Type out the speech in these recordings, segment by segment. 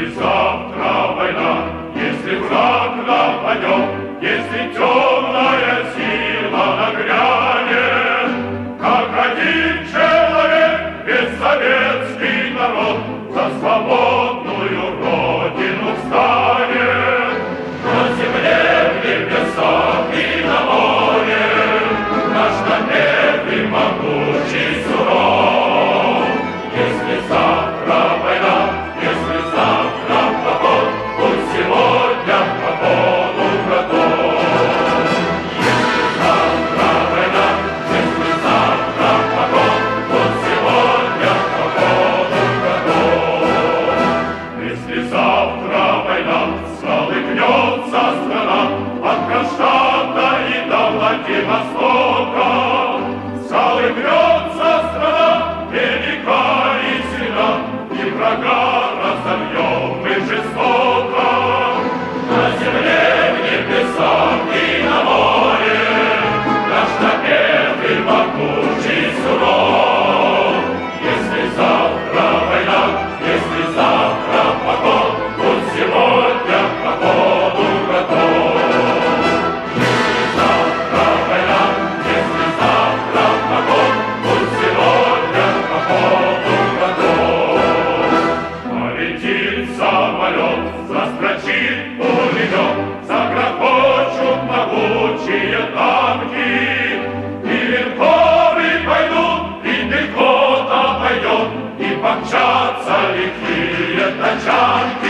Если завтра война, если враг нападет, Если темная сила нагрянет, Как один человек без совета, Shall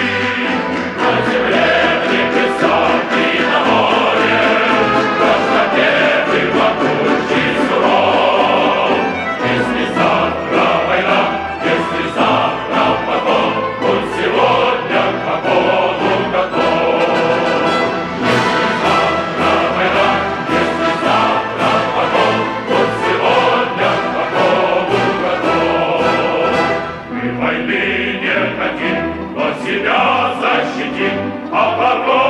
a